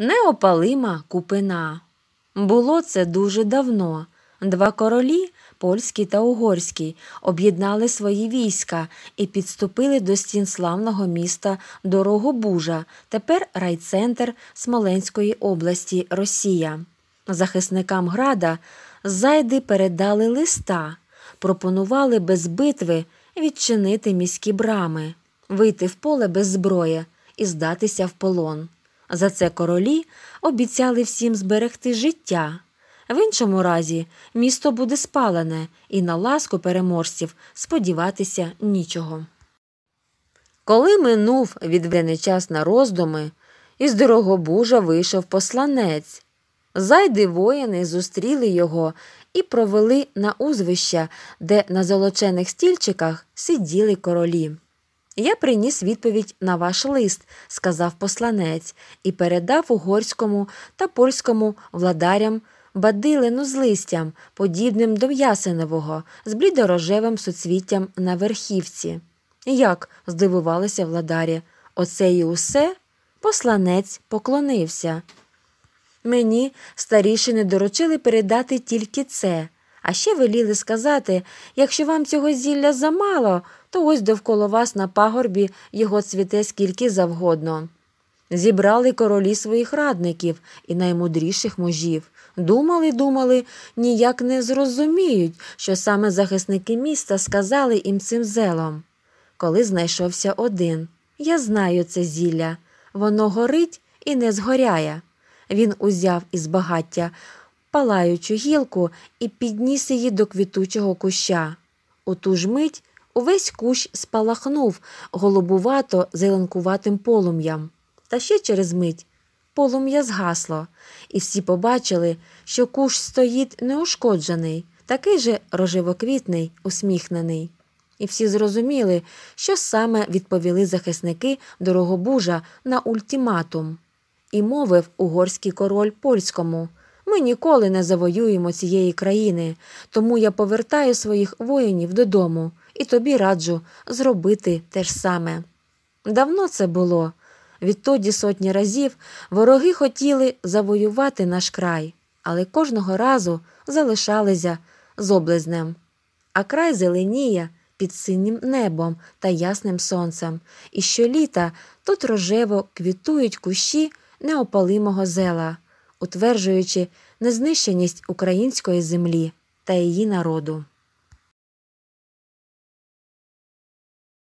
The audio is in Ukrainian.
Неопалима купина. Було це дуже давно. Два королі, польський та угорський, об'єднали свої війська і підступили до стін славного міста Дорогобужа, тепер райцентр Смоленської області Росія. Захисникам града зайди передали листа, пропонували без битви відчинити міські брами, вийти в поле без зброї і здатися в полон. За це королі обіцяли всім зберегти життя. В іншому разі місто буде спалене, і на ласку переможців сподіватися нічого. Коли минув відведений час на роздуми, із Дорогобужа вийшов посланець. Зайди воїни зустріли його і провели на узвища, де на золочених стільчиках сиділи королі. Я приніс відповідь на ваш лист, сказав посланець, і передав угорському та польському владарям бадилину з листям, подібним до в'ясинового, з блідорожевим суцвіттям на верхівці. Як? здивувалися владарі. Оце і усе? Посланець поклонився. Мені старішини доручили передати тільки це, а ще веліли сказати якщо вам цього зілля замало, то ось довкола вас на пагорбі його цвіте скільки завгодно. Зібрали королі своїх радників і наймудріших мужів. Думали, думали, ніяк не зрозуміють, що саме захисники міста сказали їм цим зелом. Коли знайшовся один. Я знаю це зілля. Воно горить і не згоряє. Він узяв із багаття палаючу гілку і підніс її до квітучого куща. У ту ж мить увесь кущ спалахнув голубувато зеленкуватим полум'ям. Та ще через мить полум'я згасло, і всі побачили, що кущ стоїть неушкоджений, такий же рожевоквітний, усміхнений. І всі зрозуміли, що саме відповіли захисники Дорогобужа на ультиматум. І мовив угорський король польському ми ніколи не завоюємо цієї країни, тому я повертаю своїх воїнів додому і тобі раджу зробити те ж саме. Давно це було. Відтоді сотні разів вороги хотіли завоювати наш край, але кожного разу залишалися з облизнем. А край зеленіє під синім небом та ясним сонцем, і щоліта тут рожево квітують кущі неопалимого зела, утверджуючи незнищеність української землі та її народу.